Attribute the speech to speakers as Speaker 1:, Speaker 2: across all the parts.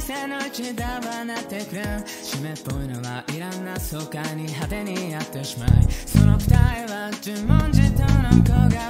Speaker 1: せのうちダバなってくる。湿っぽいのはいらんな爽快に派手にやってしまい。その二重は自文字との子が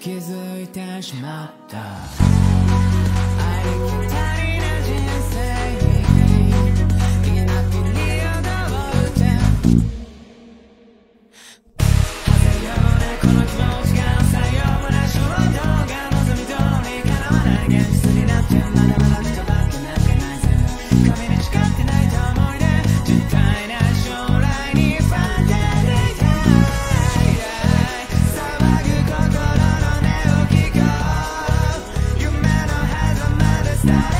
Speaker 1: 気づいてしまった。りな人生になてようなこの気持ちがさような衝動が望みり叶わない。現実になってまだまだかないに誓ってないと思い出。な将来にファン Stay here.